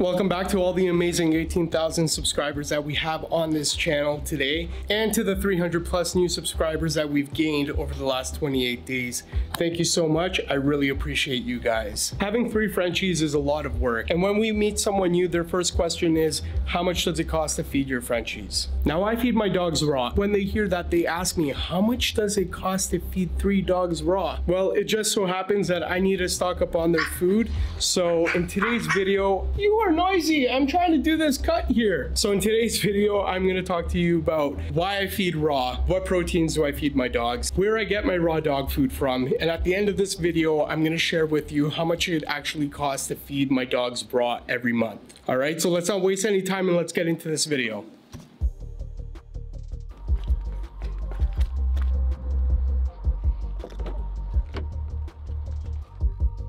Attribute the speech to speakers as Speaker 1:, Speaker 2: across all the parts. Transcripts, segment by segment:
Speaker 1: Welcome back to all the amazing 18,000 subscribers that we have on this channel today and to the 300 plus new subscribers that we've gained over the last 28 days. Thank you so much. I really appreciate you guys. Having three Frenchies is a lot of work. And when we meet someone new, their first question is, how much does it cost to feed your Frenchies? Now I feed my dogs raw. When they hear that, they ask me, how much does it cost to feed three dogs raw? Well, it just so happens that I need to stock up on their food. So in today's video, you are noisy. I'm trying to do this cut here. So in today's video, I'm gonna talk to you about why I feed raw, what proteins do I feed my dogs, where I get my raw dog food from, and at the end of this video, I'm gonna share with you how much it actually costs to feed my dogs raw every month. All right, so let's not waste any time and let's get into this video.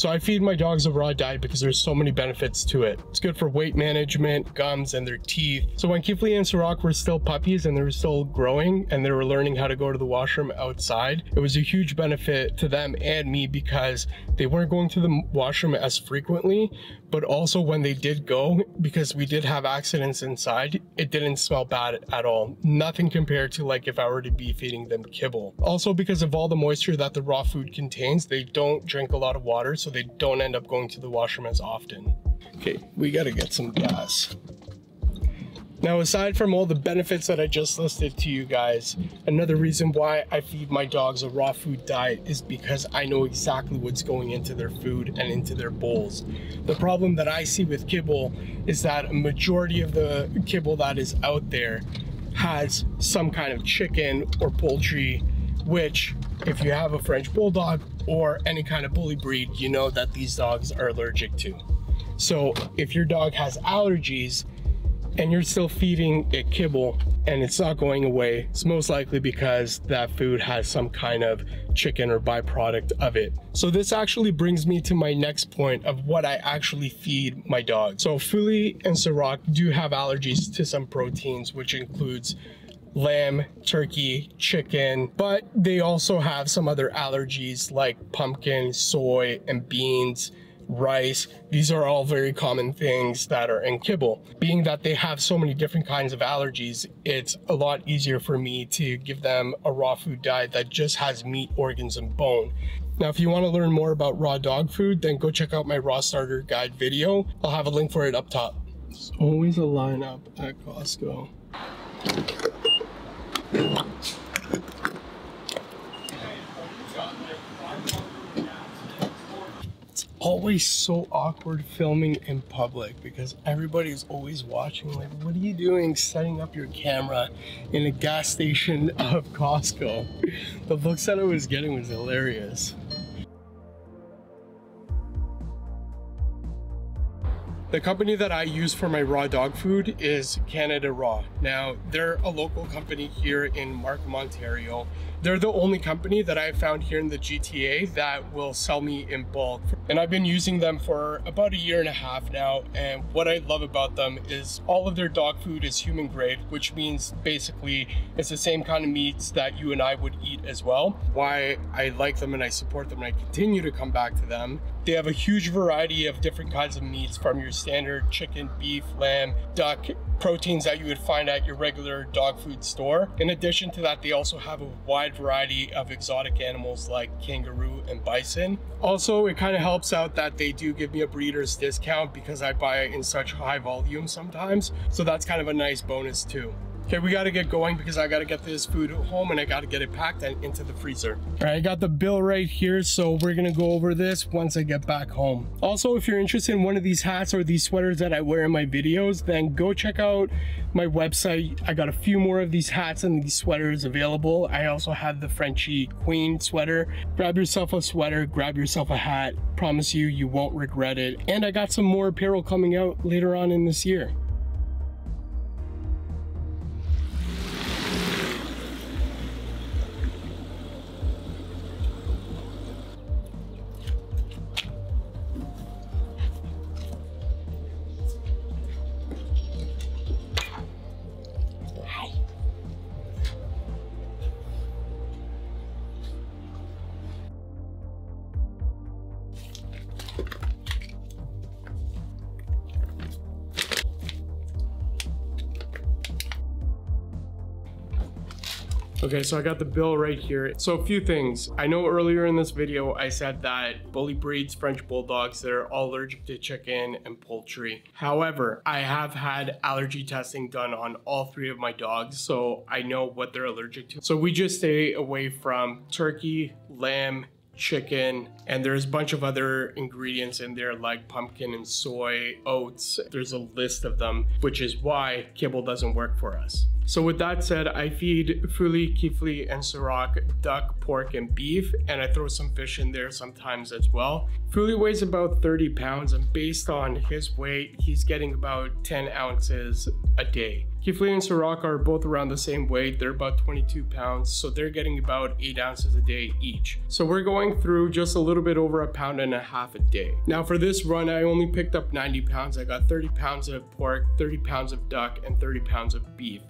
Speaker 1: So I feed my dogs a raw diet because there's so many benefits to it. It's good for weight management, gums, and their teeth. So when Kifli and Sirach were still puppies and they were still growing and they were learning how to go to the washroom outside, it was a huge benefit to them and me because they weren't going to the washroom as frequently, but also when they did go, because we did have accidents inside, it didn't smell bad at all. Nothing compared to like if I were to be feeding them kibble. Also because of all the moisture that the raw food contains, they don't drink a lot of water, so they don't end up going to the washroom as often. Okay, we gotta get some gas. Now, aside from all the benefits that I just listed to you guys, another reason why I feed my dogs a raw food diet is because I know exactly what's going into their food and into their bowls. The problem that I see with kibble is that a majority of the kibble that is out there has some kind of chicken or poultry, which if you have a French Bulldog or any kind of bully breed, you know that these dogs are allergic to. So if your dog has allergies, and you're still feeding it kibble and it's not going away, it's most likely because that food has some kind of chicken or byproduct of it. So this actually brings me to my next point of what I actually feed my dog. So Fuli and Sirach do have allergies to some proteins, which includes lamb, turkey, chicken, but they also have some other allergies like pumpkin, soy, and beans, rice. These are all very common things that are in kibble. Being that they have so many different kinds of allergies, it's a lot easier for me to give them a raw food diet that just has meat, organs, and bone. Now, if you want to learn more about raw dog food, then go check out my raw starter guide video. I'll have a link for it up top. There's always a lineup at Costco always so awkward filming in public because everybody's always watching like what are you doing setting up your camera in a gas station of Costco? The looks that I was getting was hilarious The company that I use for my raw dog food is Canada Raw. Now, they're a local company here in Markham, Ontario. They're the only company that I've found here in the GTA that will sell me in bulk. And I've been using them for about a year and a half now. And what I love about them is all of their dog food is human grade, which means basically it's the same kind of meats that you and I would eat as well. Why I like them and I support them and I continue to come back to them. They have a huge variety of different kinds of meats from your standard chicken, beef, lamb, duck, proteins that you would find at your regular dog food store. In addition to that, they also have a wide variety of exotic animals like kangaroo and bison. Also, it kind of helps out that they do give me a breeder's discount because I buy in such high volume sometimes. So that's kind of a nice bonus too. Okay, we gotta get going because I gotta get this food home and I gotta get it packed and into the freezer. All right, I got the bill right here, so we're gonna go over this once I get back home. Also, if you're interested in one of these hats or these sweaters that I wear in my videos, then go check out my website. I got a few more of these hats and these sweaters available. I also have the Frenchy Queen sweater. Grab yourself a sweater, grab yourself a hat. Promise you, you won't regret it. And I got some more apparel coming out later on in this year. Okay, so I got the bill right here. So a few things. I know earlier in this video, I said that bully breeds French Bulldogs, they're all allergic to chicken and poultry. However, I have had allergy testing done on all three of my dogs, so I know what they're allergic to. So we just stay away from turkey, lamb, chicken, and there's a bunch of other ingredients in there like pumpkin and soy, oats. There's a list of them, which is why kibble doesn't work for us. So with that said, I feed Fuli, Kifli, and Sirach duck, pork, and beef, and I throw some fish in there sometimes as well. Fuli weighs about 30 pounds, and based on his weight, he's getting about 10 ounces a day. Kifli and Sirach are both around the same weight. They're about 22 pounds, so they're getting about 8 ounces a day each. So we're going through just a little bit over a pound and a half a day. Now for this run, I only picked up 90 pounds. I got 30 pounds of pork, 30 pounds of duck, and 30 pounds of beef.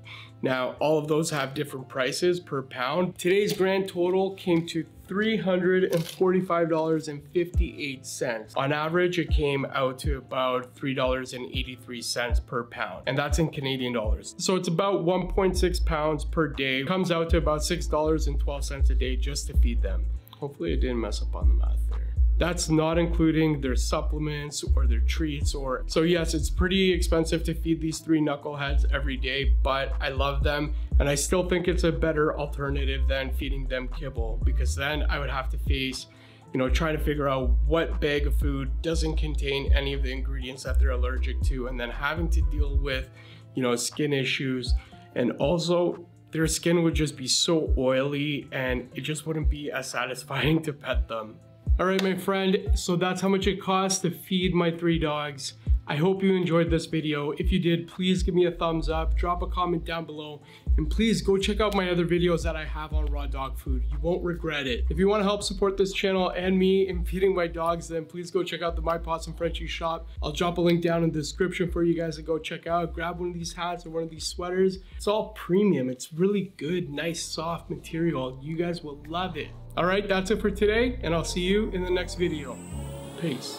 Speaker 1: Now, all of those have different prices per pound. Today's grand total came to $345.58. On average, it came out to about $3.83 per pound, and that's in Canadian dollars. So it's about 1.6 pounds per day. It comes out to about $6.12 a day just to feed them. Hopefully I didn't mess up on the math there. That's not including their supplements or their treats or so yes, it's pretty expensive to feed these three knuckleheads every day, but I love them and I still think it's a better alternative than feeding them kibble because then I would have to face you know, trying to figure out what bag of food doesn't contain any of the ingredients that they're allergic to, and then having to deal with, you know, skin issues. And also, their skin would just be so oily and it just wouldn't be as satisfying to pet them. All right, my friend, so that's how much it costs to feed my three dogs. I hope you enjoyed this video. If you did, please give me a thumbs up, drop a comment down below, and please go check out my other videos that I have on raw dog food. You won't regret it. If you want to help support this channel and me in feeding my dogs, then please go check out the My Pawesome Frenchie shop. I'll drop a link down in the description for you guys to go check out. Grab one of these hats or one of these sweaters. It's all premium. It's really good, nice, soft material. You guys will love it. All right, that's it for today, and I'll see you in the next video. Peace.